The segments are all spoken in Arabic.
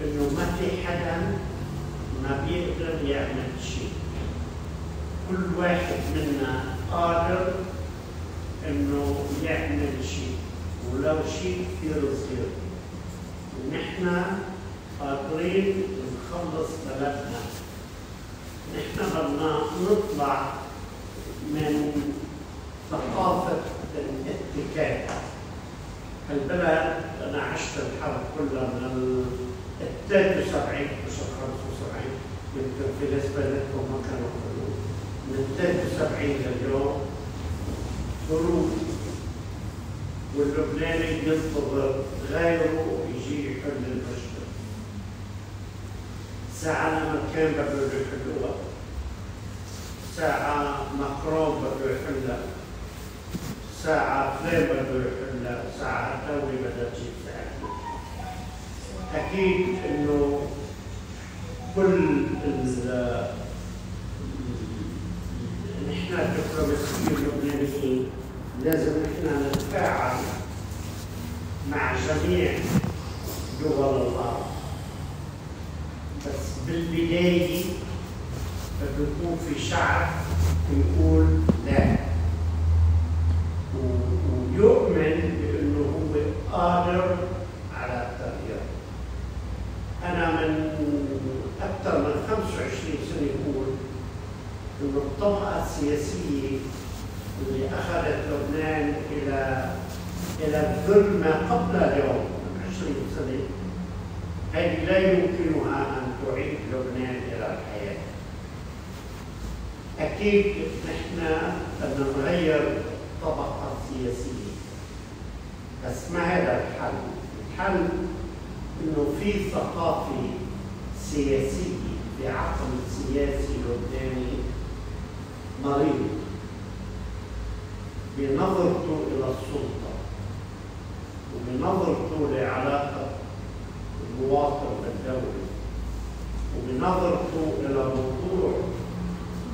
انه ما في حدا ما بيقدر يعمل شيء. كل واحد منا قادر إنه يعمل شيء. ولو شيء كثير صغير ونحن قادرين نخلص بلدنا. نحن بدنا نطلع من ثقافة الاتكال البلد أنا عشت الحرب كلها من 73 مش 75 يمكن في ناس بلدكم ما كانوا حروب من 73 لليوم حروب واللبناني ينتظر غيره يجي يحل المشكلة ساعة لما كان بده يحلوها ساعة مكرون بده يحلها ساعة فلان بده يحلها ساعة تجيب ساعتنا أكيد إنه كل نحن كدبلوماسيين لبنانيين لازم نحن نتفاعل مع جميع دول الأرض بس بالبداية بده يكون في شعب يقول لا و- ويؤمن بأنه هو قادر على التغيير أنا من أكثر من 25 سنة أقول أن الطبقة السياسية اللي أخذت لبنان إلى إلى الذل ما قبل اليوم من 20 سنة هذه لا يمكنها أن تعيد لبنان إلى الحياة. أكيد نحن بدنا نغير الطبقة السياسية بس ما هذا الحل؟ الحل إنه في ثقافة سياسية بعقل سياسي لبناني مريض. بنظرته إلى السلطة وبنظرته لعلاقة المواطن بالدولة وبنظرته إلى موضوع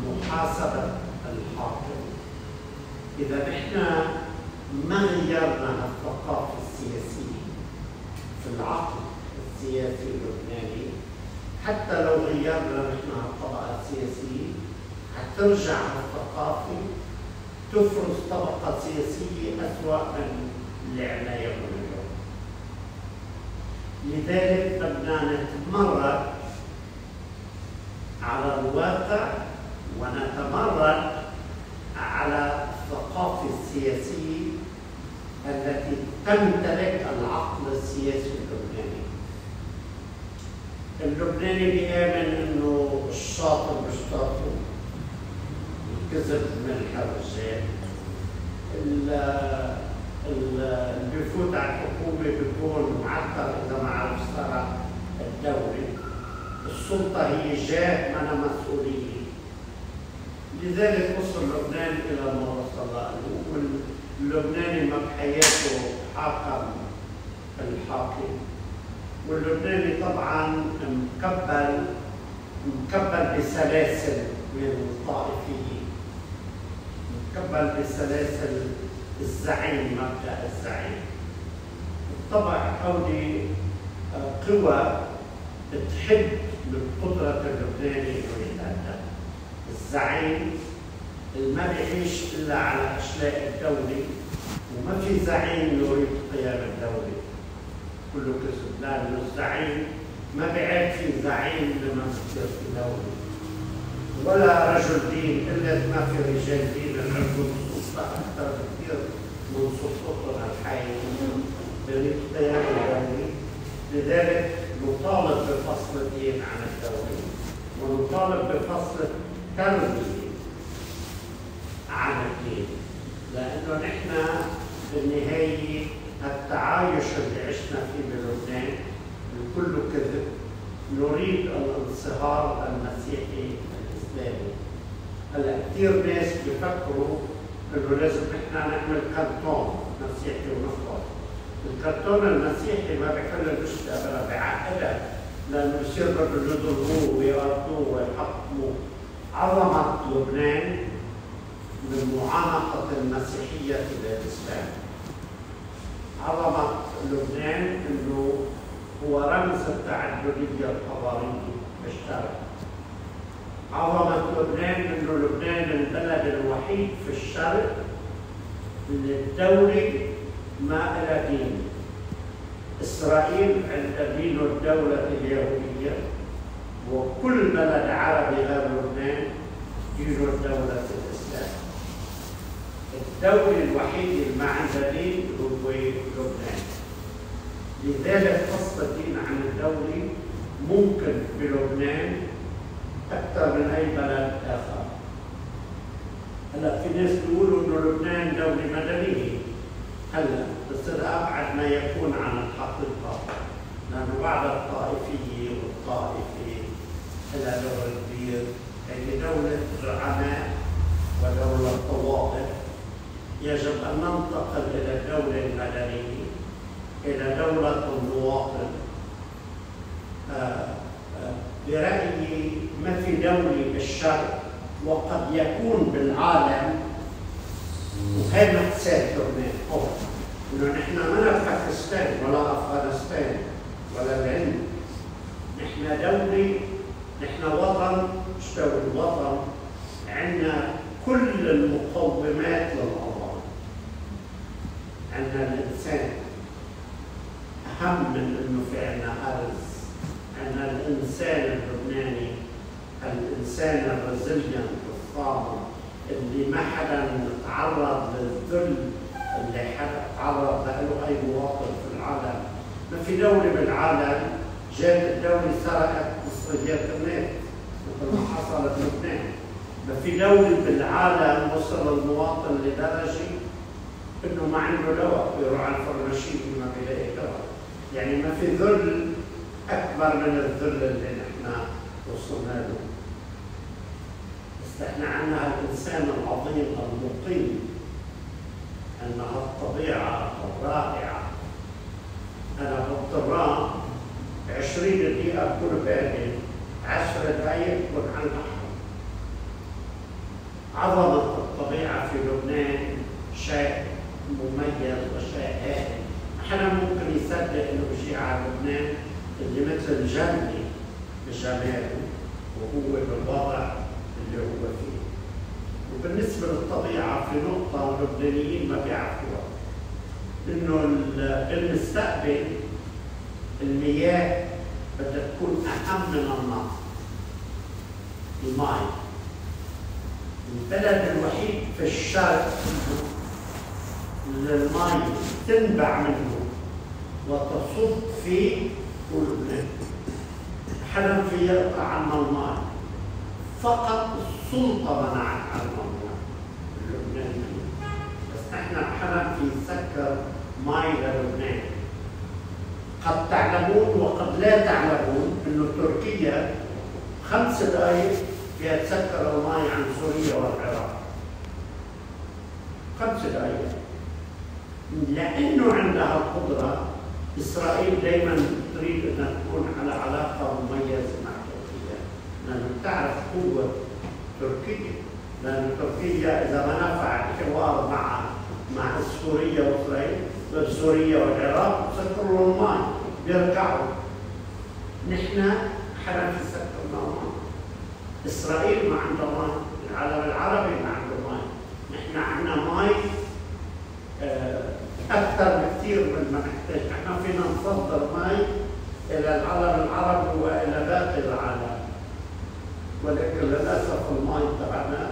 محاسبة الحاكم. إذا نحن ما غيرنا الثقافة السياسية في العقل السياسي اللبناني حتى لو غيرنا حترجع الثقافة تفرز طبقة سياسية أسوأ من اللي عنا يوم اليوم. لذلك بدنا نتمرد على الواقع ونتمرد على الثقافة السياسية التي تمتلك العقل السياسي اللبناني. اللبناني بيآمن إنه الشاطر مش شاطر. الكذب ملح الرجال ال- ال- اللي بيفوت على الحكومة بيكون معطل إذا ما عرف سرق الدولة. السلطة هي جاه منا مسؤولية. لذلك وصل لبنان إلى ما وصل له واللبناني ما بحياته حاكم الحاكم. واللبناني طبعا مكبل مكبل بسلاسل من الطائفية مكبل بسلاسل الزعيم مبدأ الزعيم. طبعا هودي آه، قوى بتحب قدرة اللبناني إنه يتقدم. الزعيم اللي ما بيعيش إلا على اشلاء الدولة وما في زعيم يريد قيام الدولة. كله كذب لأنه الزعيم ما بيعيب في زعيم لما بصير في دولة. ولا رجل دين إلا ما في رجال دين عندهم سلطة أكثر بكثير من سلطتنا الحية يريد قيام الدولة لذلك نطالب بفصل الدين عن الدولة ونطالب بفصل التربية عن الدين. لأنه نحن في النهاية التعايش اللي عشنا فيه بلبنان كله كذب نريد الانصهار المسيحي الإسلامي هلا كثير ناس بيفكروا إنه لازم نحن نعمل كرتون مسيحي ونخلص الكرتون المسيحي ما بيحل المشكلة بلا بيعقدها لأنه بصير بدهم يضروه ويقرضوه ويحطموه. عظمت لبنان من معانقة المسيحية إلى الاسلام عظمت لبنان إنه هو رمز التعددية الحضارية بالشرق. عظمة لبنان إنه لبنان البلد الوحيد في الشرق اللي الدولة ما لها دين. إسرائيل عند دين الدولة اليهودية وكل بلد عربي غير لبنان دين الدولة الإسلام. الدولة الوحيدة اللي ما عندها دين هو لبنان. لذلك فصل الدين عن الدولة ممكن بلبنان أكثر من أي بلد آخر. هلا في ناس بيقولوا إنه لبنان دولة مدنية. هلا بس هذا أبعد ما يكون عن الحقيقة لأنه بعد الطائفية والطائفة لها دور كبير. هي دولة زعماء ودولة طوائف. يجب أن ننتقل إلى الدولة المدنية إلى دولة المواطن آه، آه، برأيي ما في دولة بالشرق وقد يكون بالعالم وهي مأساة لبنان إنه نحن ما باكستان ولا أفغانستان ولا الهند. نحن دولة نحن وطن مش دولة وطن. عندنا كل المقومات للأوطان عندنا الإنسان. أهم من إنه في عندنا أرز عندنا الإنسان اللبناني الإنسان الرزليان الصامت اللي ما حدا تعرض للذل اللي حدا تعرض له أي مواطن في العالم. ما في دولة بالعالم جات الدولة سرقت مصريات الناس مثل ما حصل بلبنان ما في دولة بالعالم وصل المواطن لدرجة إنه ما عنده دواء بيروح على الفرماشين ما بيلاقي دواء. يعني ما في ذل أكبر من الذل اللي نحن بس إحنا عندنا الإنسان العظيم المقيم إنها الطبيعة الرائعة. أنا بالضرام 20 دقيقة بكون بادئ 10 دقائق بكون على البحر عظمة الطبيعة في لبنان شيء مميز وشيء هائل. إحنا ممكن يصدق إنه بشيء على لبنان اللي مثل جنة بجماله وهو بالوضع اللي هو فيه. وبالنسبة للطبيعة في نقطة اللبنانيين ما بيعرفوها إنه بالمستقبل المياه بدها تكون أهم من النهر الماء. البلد الوحيد في الشرق للماء تنبع منه وتصب فيه ولبنان حدا في يقطع عنا الماء. فقط السلطة منعت عنا الماء لبنان بس إحنا حدا في يسكر ماء للبنان. قد تعلمون وقد لا تعلمون إنه تركيا خمس دقائق فيها تسكر الماء عن سوريا والعراق. خمس دقائق لأنه عندها القدره إسرائيل دائما تريد أن تكون على علاقة مميزة. لأنه تعرف قوة تركيا لأن تركيا إذا ما نفع الحوار مع مع سوريا وإسرائيل سوريا والعراق سكروا الماء بيرجعوا نحن حرم في سكر الماء إسرائيل ما عندها ماء العالم العربي ما عنده ماء نحن عندنا ماء آه، أكثر بكثير من ما نحتاج. إحنا فينا نصدر ماء إلى العالم العربي وإلى باقي العالم. ولكن للأسف الماء تبعنا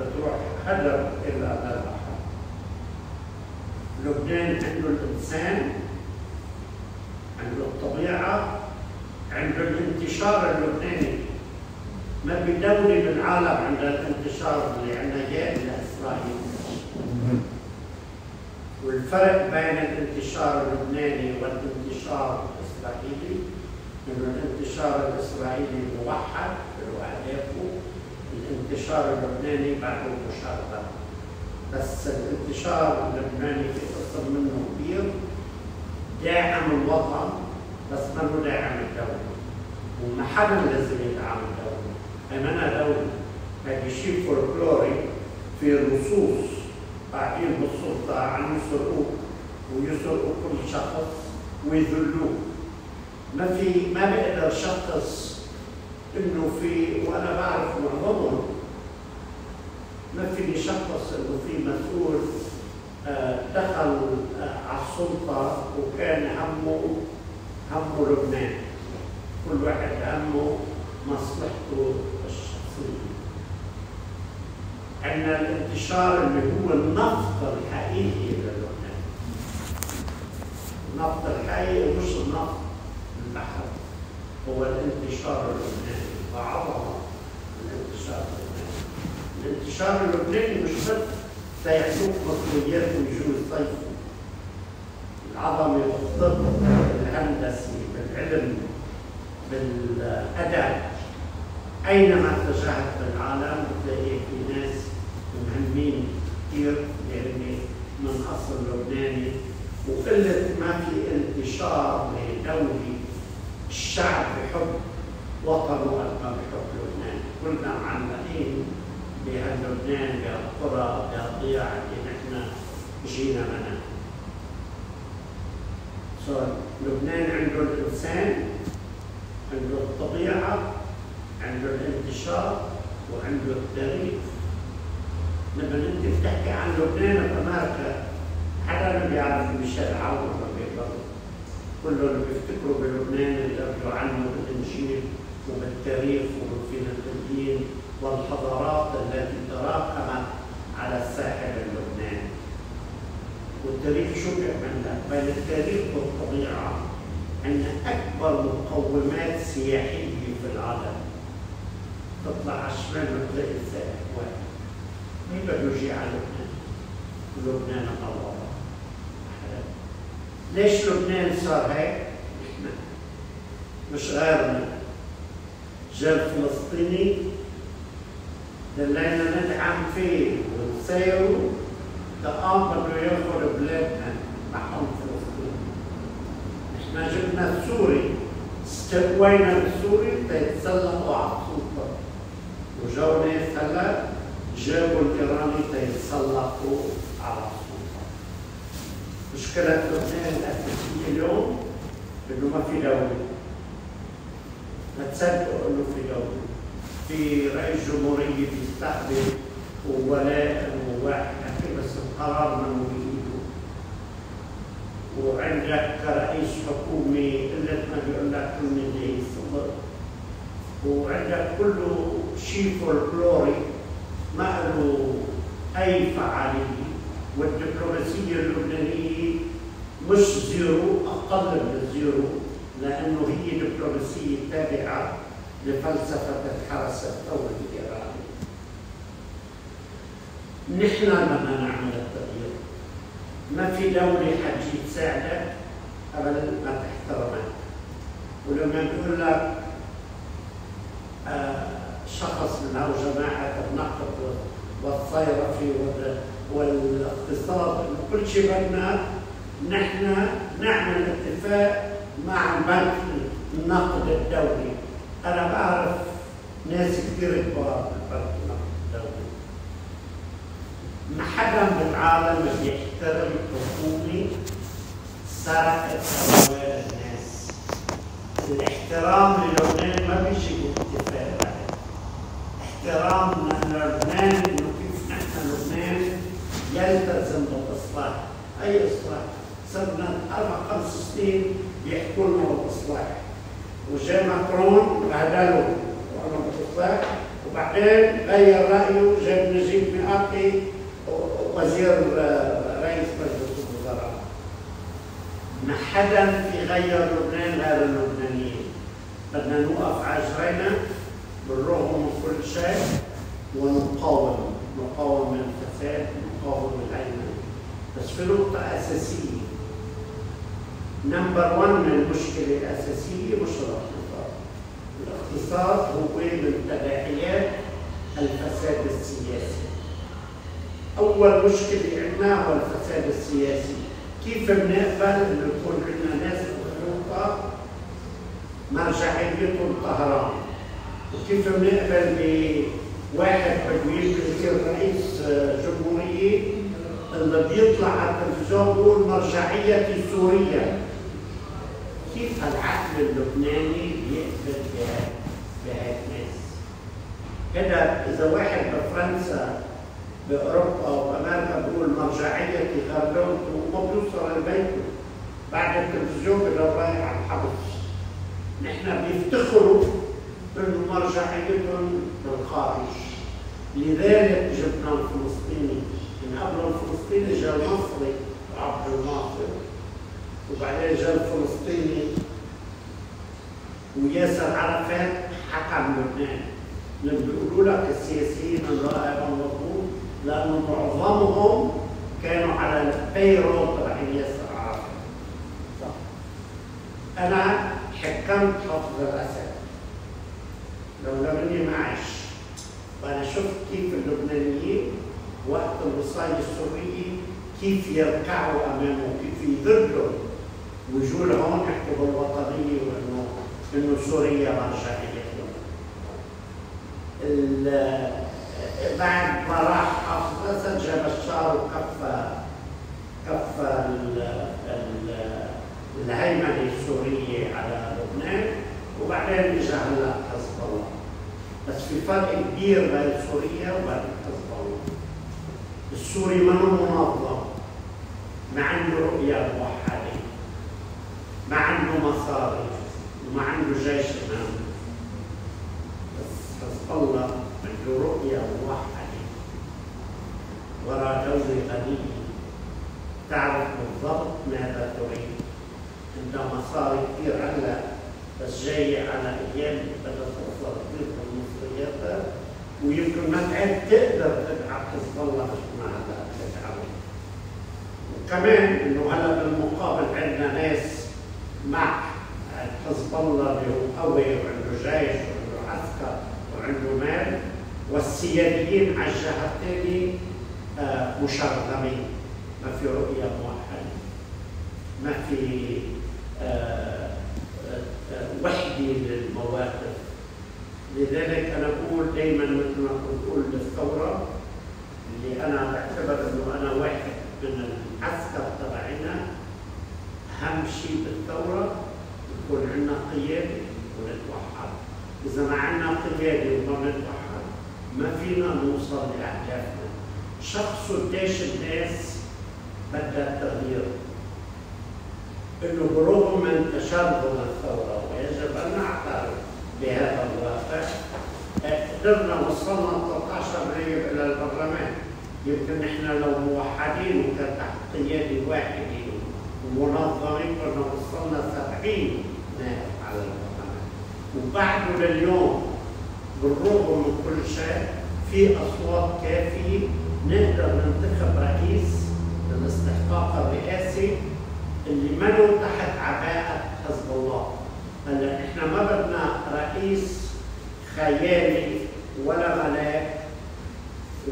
بتروح هدر إلى البحر لبنان عنده الإنسان عنده الطبيعة عنده الانتشار اللبناني. ما بدولة بالعالم عندها الانتشار اللي عندنا اياه الا إسرائيل. والفرق بين الانتشار اللبناني والانتشار الإسرائيلي إنه الانتشار الإسرائيلي موحد. باهدافه الانتشار اللبناني بعده مشاركه بس الانتشار اللبناني في قسم منه كبير. داعم الوطن بس منه داعم الدولة. وما حدا لازم يدعم الدولة؟ أنا دولة هذا شيء فولكلوري في الرصوص قاعدين بالسلطة عم يسرقوك ويسرقوا كل شخص ويذلوه. ما في ما بقدر شخص إنه في وأنا بعرف معظمهم ما فيني شخص إنه في مسؤول آه، دخل آه، على السلطة وكان همه همه لبنان. كل واحد همه مصلحته الشخصية. عندنا الانتشار اللي هو النفط الحقيقي للبنان. النفط الحقيقي مش النفط البحر هو الانتشار اللبناني وعظمه الانتشار الانتشار اللبناني مش بس سيحدوك مصريات ويجوا يصيفوا العظمه بالطب بالهندسه بالعلم بالادب أينما اتجهت بالعالم بتلاقي في ناس مهمين كثير يعني من أصل لبناني. وقلة ما في انتشار لدوله الشعب بحب قد ما بحب لبنان كلنا معلقين بهاللبنان بهالقرى بهالضياع اللي نحن جينا منها so, لبنان عنده الإنسان عنده الطبيعة عنده الانتشار وعنده التاريخ. لما أنت بتحكي عن لبنان بامريكا حدا ما بيعرف ميشيل عون كلهم بيفتكروا بلبنان اللي قبلوا عنه بالانجيل وبالتاريخ وبالفلسطينيين والحضارات التي تراكمت على الساحل اللبناني والتاريخ بيعمل لك؟ بين التاريخ والطبيعه عندنا أكبر مقومات سياحية في العالم تطلع على الشمال وتلاقي السائح واحد مين بده يجي على لبنان؟ لبنان الله ليش لبنان صار هيك؟ مش غيرنا جا الفلسطيني دلينا ندعم فيه ونسيره تقام بده بلادنا معهم فلسطين إحنا جبنا السوري استقوينا بالسوري تيتسلقوا على السلطة. وجو ناس هلا جابوا الإيراني تيتسلقوا على السلطة. مشكلة لبنان الأساسية اليوم إنه ما في دولة. تصدقوا انه في دوله في رئيس جمهورية بيستقبل وولاء وواحد بس القرار من بإيده. وعندك كرئيس حكومي قلت ما بيقول لك كلمه زي الصدق وعندك كله شيء فولكلوري ما له أي فعالية. والدبلوماسية اللبنانية مش zero أقل من ال zero لأنه هي دبلوماسيه تابعه لفلسفة الحرس الثوري الإيراني. نحن بدنا نعمل التغيير. ما في دولة حتجي تساعدك أبدا ما تحترمك. ولما بيقول لك آه شخص من أو جماعة النقد والصيرفي والاقتصاد كل شيء بدنا نحن نعمل اتفاق مع البنك النقد الدولي. أنا بعرف ناس كثير كبار بالبنك النقد الدولي. ما حدا بالعالم بيحترم حكومه سرقت أموال الناس. الاحترام للبنان ما بيجي بالاتفاق احترامنا للبنان انه كيف نحن لبنان يلتزم بالاصلاح أي إصلاح؟ صرنا أربع خمس سنين بيحكوا لنا بالاصلاح وجاء ماكرون بهدله وأنا بالاصلاح وبعدين غير رأيه جاب نجيب مئاتي وزير رئيس مجلس الوزراء. ما حدا في غير لبنان غير اللبنانيين. بدنا نوقف عجرينا بالرغم من كل شيء ونقاوم. نقاوم الفساد نقاوم العلم. بس في نقطة أساسية. نمبر 1 من المشكلة الأساسية مش الاقتصاد. الاقتصاد هو من تداعيات الفساد السياسي. أول مشكلة عندنا هو الفساد السياسي. كيف بنقبل إنه يكون عندنا ناس مخلوقة مرجعيتهم طهران؟ وكيف بنقبل بواحد بده يصير رئيس جمهورية؟ اللي بيطلع على التلفزيون بيقول مرجعيتي سورية كيف العقل اللبناني بيقبل بهاي الناس كده إذا واحد بفرنسا بأوروبا وأمريكا بيقول مرجعيتي غربلته وما بيوصل لبيته بعد التلفزيون بده رايح على الحبس. نحن بيفتخروا انه مرجعيتهم بالخارج. لذلك جبنا الفلسطيني. من قبل الفلسطيني جاء المصري عبد الناصر وبعدين جاء الفلسطيني وياسر عرفات حكم لبنان. بيقولوا لك السياسيين الرائع مضبوط لأنه معظمهم كانوا على البيرو تبع ياسر عرفات. أنا حكمت حفظ الأسد. لو لم اني معش وأنا شفت كيف اللبنانيين وقت الوصايه السورية كيف يركعوا أمامه كيف يذلوا وجولهم يحكوا بالوطنيه وانه إنه سوريا مرجعيه بعد ما راح جاب بشار وكفى كفى الهيمنة السورية على لبنان وبعدين اجى هلا حزب الله بس في فرق كبير بين سوريا وبين حزب الله السوري ما منظم؟ ما عنده ما عنده مصاري وما عنده جيش أمامه بس الله عنده رؤية موحدة وراء دولة غنية تعرف بالضبط ماذا تريد. عندها مصاري كثير هلا بس جاية على أيام بدها توصل كثير بالمصريات ويمكن ما تعد تقدر تدعم حزب الله مش ما هلا تدعمه. وكمان إنه هلا بالمقابل عندنا ناس مع حزب الله اللي هو قوي وعنده جيش وعنده عسكر وعنده مال والسياديين على الجهه الثانية آه مشرذمين ما في رؤية موحدة. ما في آه آه وحده للمواقف. لذلك أنا بقول دائما مثل ما بقول للثورة اللي أنا بعتبر إنه أنا واحد من العسكر تبعنا أهم شيء بالثوره يكون عندنا قيادة ونتوحد إذا ما عندنا قيادة وما نتوحد. ما فينا نوصل لأهدافنا. شخص قديش الناس بدها التغيير إنه برغم من تشرذم الثورة ويجب أن نعترف بهذا الواقع. قدرنا وصلنا 13 نائب إلى البرلمان. يمكن نحن لو موحدين وكان تحت قيادة واحدة ومنظمين كنا وصلنا 70 نائب على البرلمان وبعده لليوم بالرغم من كل شيء في أصوات كافية نقدر ننتخب رئيس للاستحقاق الرئاسي اللي ما تحت عباءة حزب الله. هلا إحنا ما بدنا رئيس خيالي ولا ملاك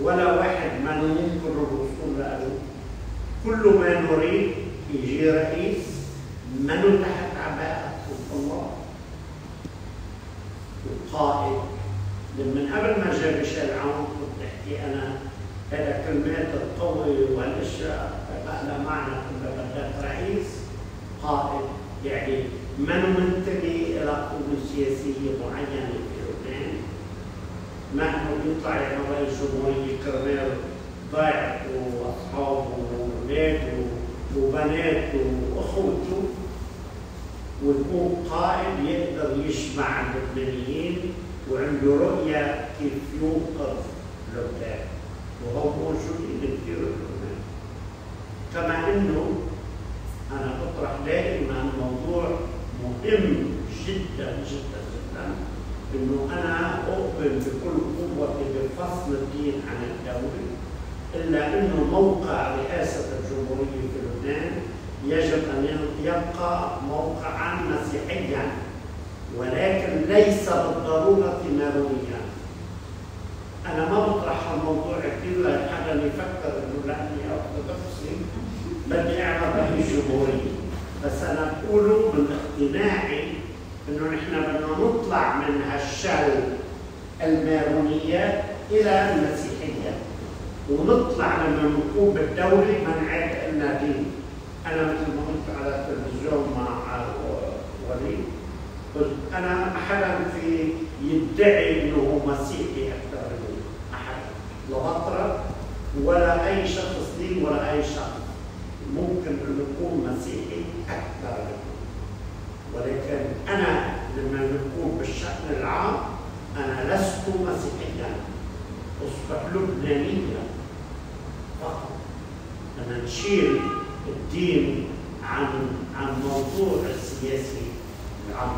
ولا واحد ما يمكن الوصول له. كل ما نريد يجي رئيس من تحت عباءة الله؟ وقائد من قبل ما جاء ميشيل عون كنت أحكي أنا هذا كلمات القوي والاشياء بقى معنى كنا بدك رئيس قائد. يعني من منتمي إلى قوه سياسيه معينه في لبنان؟ ما انه يطلع رئيس جمهورية كرمال ضيعته وأصحابه وأولاده وبناته واخوته ويكون قائد يقدر يجمع اللبنانيين وعنده رؤية كيف ينقذ لبنان وهو موجودين كثير بلبنان كما إنه أنا بطرح دائما موضوع مهم جدا جدا جدا إنه أنا أؤمن بكل قوتي بفصل الدين عن الدولة. إلا إنه موقع رئاسة الجمهورية في لبنان. يجب أن يبقى موقعا مسيحيا ولكن ليس بالضرورة مارونيا أنا ما بطرح الموضوع كثير لحدا يفكر إنه لاني ارثوذكسي بدي اعمل رئيس جمهورية. بس أنا بقوله من اقتناعي إنه نحن بدنا نطلع من هالشل المارونية إلى المسيحية. ونطلع لما نقوم بالدولة ما نعد لنا دين. أنا مثل ما قلت على التلفزيون مع أنا ما حدا في يدعي إنه مسيحي أكثر من أحد. لا ولا أي شخص دين ولا أي شخص. ممكن ان يكون مسيحي أكثر منه ولكن أنا لما نكون بالشأن العام أنا لست مسيحيا. أصبح لبنانيا. لما نشيل الدين عن عن موضوع السياسي العام